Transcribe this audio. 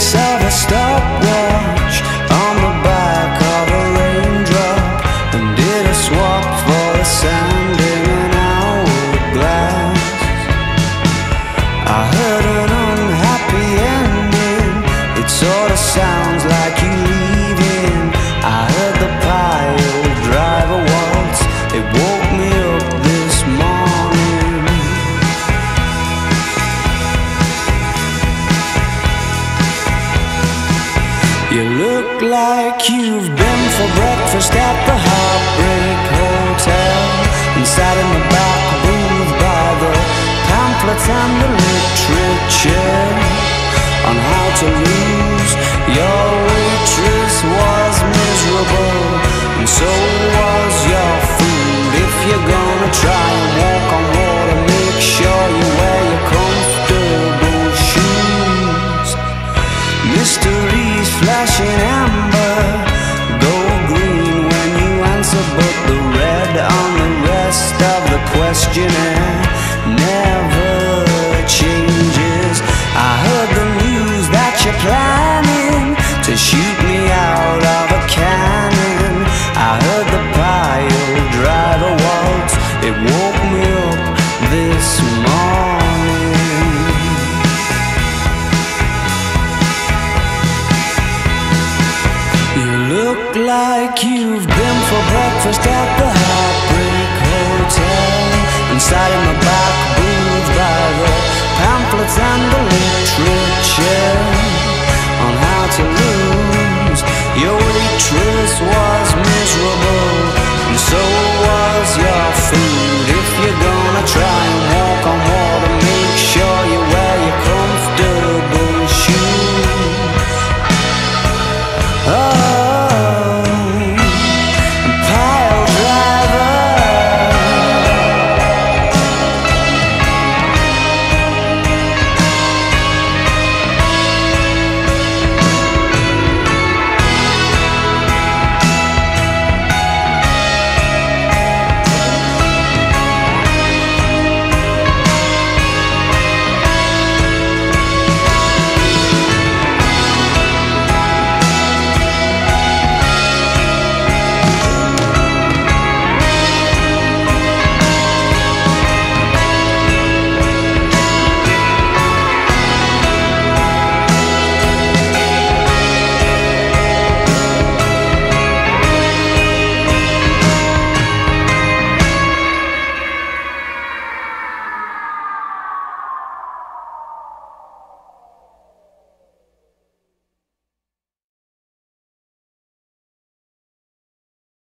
face look like you've been for breakfast at the Heartbreak Hotel. Inside in the back booth by the pamphlets and the literature on how to lose. Of questionnaire never changes. I heard the news that you're planning to shoot me out of a cannon. I heard the pile drive a waltz, it woke me up this morning. You look like you've been for breakfast at on how to lose. Your waitress was miserable, and so.